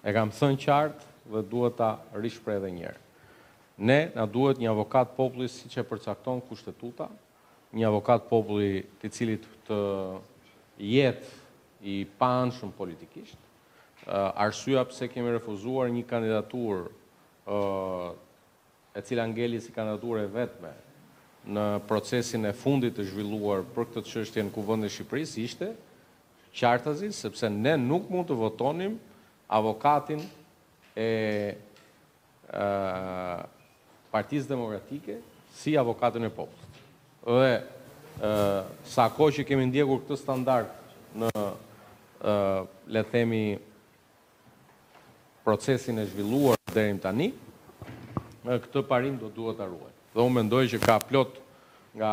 E kam thënë qartë dhe dua ta rishpreh edhe një herë. Ne na duhet një avokat populli siç e përcakton Kushtetuta, një avokat populli i cili të jetë i paanshëm politikisht. Arsyeja pse kemi refuzuar një kandidaturë e cila ngeli si kandidaturë e vetme në procesin e fundit të zhvilluar për këtë çështje në Kuvendin e Shqipërisë, ishte qartazi sepse ne nuk mund të votonim avokatin e Partisë Demokratike si avokatin e popullit. Dhe sa kohë që kemi ndjekur këtë standard në le të themi procesin e zhvilluar deri tani, këtë parim do duhet ta ruajmë. Dhe unë mendoj që ka plot nga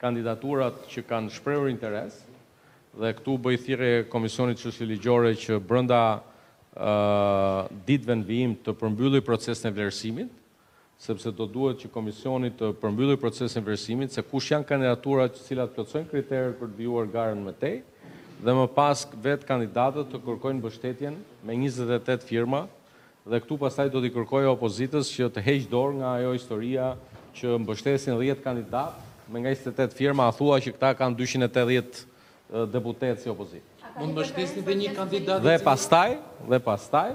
kandidaturat që kanë shprehur interes dhe këtu u bëj thirrje Komisionit Çështje Ligjore që brenda ditëve në vijim të përmbyllë procesin e vlerësimit sepse do duhet që komisioni të përmbyllë procesin e vlerësimit se kush janë kandidaturat të cilat plotësojnë kriteret për të vijuar garën më tej dhe më pas vetë kandidatët të kërkojnë mbështetjen me njëzet e tetë firma dhe këtu pastaj do t'i kërkoj opozitës që të heqë dorë nga ajo historia që mbështesin dhjetë kandidatë me nga njëzet e tetë firma a thua që këta kanë dyqind e tetëdhjetë deputetë si opozitë. Mund të mbështesni dhe një kandidat i cili. Dhe pastaj, dhe pastaj,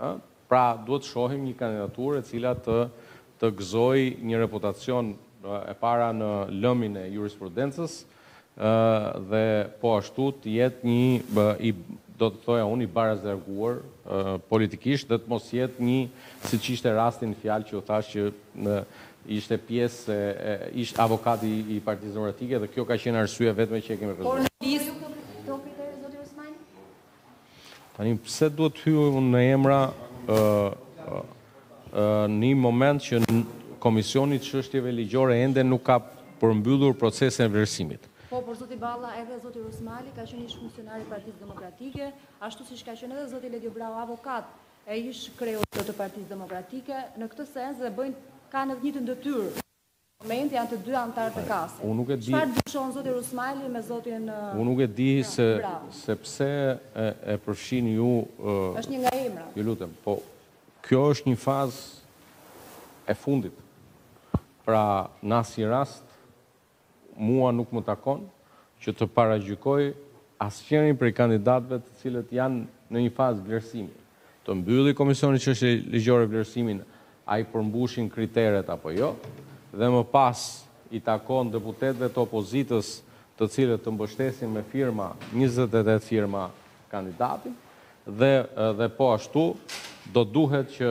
Ë? Pra, duhet të shohim një kandidaturë e cila të të gëzojë një reputacion e para në lëmin e jurisprudencës ë dhe po ashtu të jetë një i do të thoja unë i baraslarguar ë politikisht dhe të mos jetë një siç ishte rasti në fjalë që u thashë që në ishte pjesë e, e ishte avokati i Partisë Demokratike dhe kjo ka qenë arsyeja e vetme që e kemi rrëzuar. Por në Tani pse duhet të hyj unë në emra ë ë në një moment që Komisioni i Çështjeve Ligjore ende nuk ka përmbyllur procesin e vlerësimit. Po, por zoti Balla, edhe zoti Rusmali ka qenë ish-funksionar i Partisë Demokratike, ashtu siç ka qenë edhe zoti Ledio Braho avokat i ish-kreut të Partisë Demokratike, në këtë sens dhe bëjnë kanë edhe të njëjtën detyrë. Moment janë të dy anëtarë të KAS-it. Unë nuk e di. Çfarë e dallon zotin Rusmali me zotin Braho? Unë nuk e di se se pse e përfshini ju. Është një nga emrat. Ju lutem, po kjo është një fazë e fundit. Pra në asnjë rast mua nuk më takon që të paragjykoj asnjërin prej kandidatëve të cilët janë në një fazë vlerësimi. Të mbylli Komisioni i Çështjeve Ligjore vlerësimin a i përmbushin kriteret apo jo dhe më pas i takon deputetëve të opozitës të cilët të mbështesin me firma njëzet e tetë firma kandidatin dhe dhe po ashtu do duhet që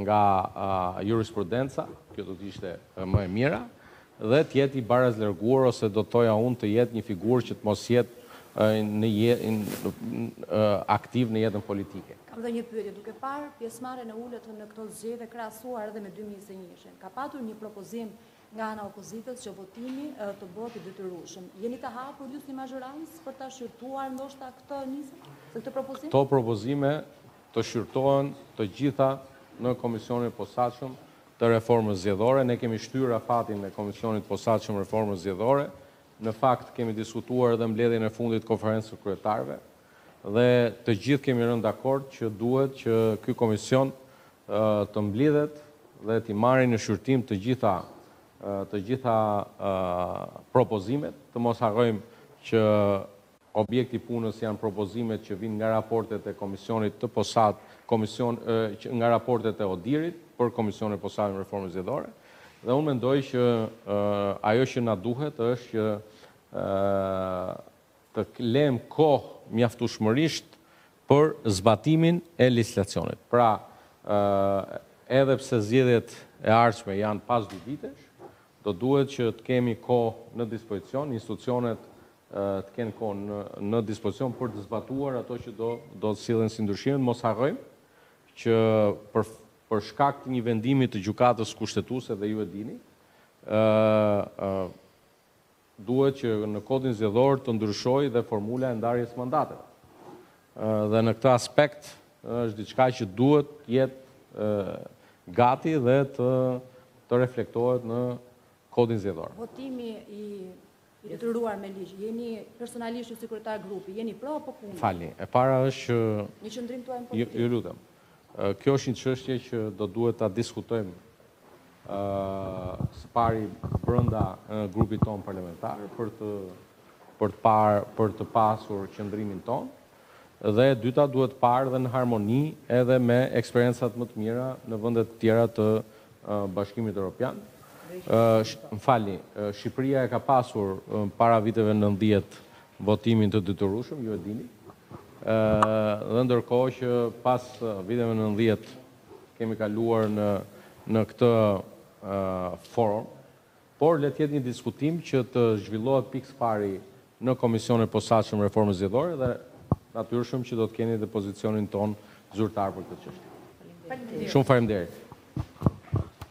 nga jurisprudenca, kjo do të ishte më e mira, dhe të jetë i barazlerguar ose do thoja unë të jetë një figurë që të mos jetë aktiv në jetën politike. Kam dhe një pyetje, duke parë pjesëmarrjen e ulët në këto zgjedhje krahasuar edhe me dy mijë e njëzet e një-shin, ka patur një propozim nga ana e opozitës që votimi të bëhet i detyrueshëm. Jeni të hapur ju si mazhorancë për ta shqyrtuar ndoshta këtë nismë, këtë propozim? Këto propozime Të shqyrtohen të gjitha në Komisionin e Posaçëm të Reformës Zgjedhore. Ne kemi shtyrë afatin e Komisionit të Posaçëm Reformës Zgjedhore. Në fakt kemi diskutuar edhe mbledhjen e fundit të Konferencës së Kryetarëve dhe të gjithë kemi rënë dakord që duhet që ky komision të mblidhet dhe t'i marrë në shqyrtim të gjitha të gjitha propozimet, të mos harrojmë që Objekti i punës janë propozimet që vijnë nga raportet e Komisionit të Posaç, Komision, nga raportet e ODIHR-it për Komisionin e Posaçëm Reformës Zgjedhore dhe unë mendoj që ajo që na duhet është që të lemë kohë mjaftueshmërisht për zbatimin e legjislacionit. Pra, edhe pse zgjedhjet e ardhshme janë pas dy vitesh, do duhet që të kemi kohë në dispozicion, institucionet të kenë kohën në dispozicion për të zbatuar ato që do do të sjellen si ndryshime. Mos harrojmë që për për shkak të një vendimi të Gjykatës Kushtetuese dhe ju e dini, ë ë duhet që në Kodin Zgjedhor të ndryshojë dhe formula e ndarjes së mandateve. Ë dhe në këtë aspekt është diçka që duhet të jetë ë gati dhe të të reflektohet në Kodin Zgjedhor. Votimi i i detyruar me ligj, jeni personalisht ju si kryetar grupi, jeni pro apo kundër? Më falni, e para është që... Një qëndrim tuaj në politikë. Ju lutem. Kjo është një çështje që do duhet ta diskutojmë së pari brenda grupit tonë parlamentar për të për të parë për të pasur qëndrimin tonë. dhe e dyta duhet parë dhe në harmoni edhe me eksperiencat më të mira në vende të tjera të Bashkimit Europian. Më falni, Shqipëria e ka pasur para viteve nëntëdhjetë votimin të detyrueshëm, ju e dini, dhe ndërkohë që pas viteve nëntëdhjetë kemi kaluar në këtë formë, Por le të jetë një diskutim që të zhvillohet pikë së pari në Komisionin e Posaçëm të Reformës Zgjedhore dhe natyrshëm që do të keni dhe pozicionin tonë zyrtar për këtë çështje. Shumë faleminderit.